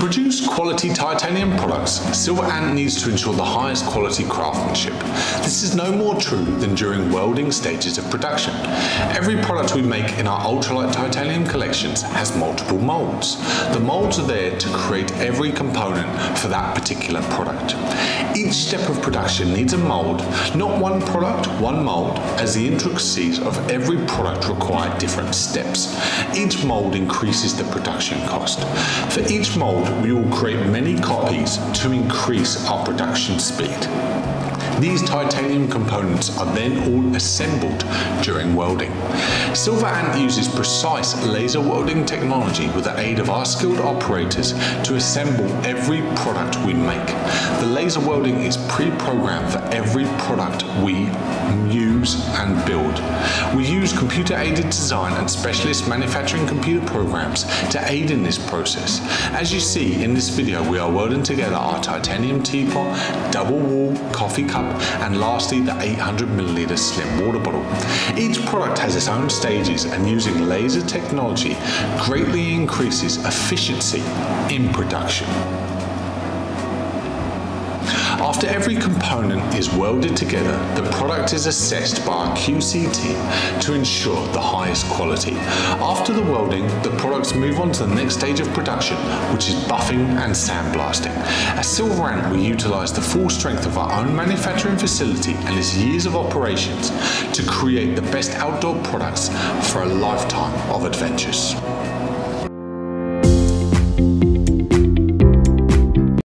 produce quality titanium products, SilverAnt needs to ensure the highest quality craftsmanship. This is no more true than during welding stages of production. Every product we make in our ultralight titanium collections has multiple molds. The molds are there to create every component for that particular product. Each step of production needs a mold, not one product, one mold, as the intricacies of every product require different steps. Each mold increases the production cost. For each mold, we will create many copies to increase our production speed. These titanium components are then all assembled during welding. SilverAnt uses precise laser welding technology with the aid of our skilled operators to assemble every product we make. The laser welding is pre-programmed for every product we use and build. We use computer-aided design and specialist manufacturing computer programs to aid in this process. As you see in this video, we are welding together our titanium teapot, double wall coffee cup and lastly the 800 milliliter slim water bottle. Each product has its own stages and using laser technology greatly increases efficiency in production. After every component is welded together, the product is assessed by our QC team to ensure the highest quality. After the welding, the products move on to the next stage of production, which is buffing and sandblasting. At SilverAnt, we utilize the full strength of our own manufacturing facility and its years of operations to create the best outdoor products for a lifetime of adventures.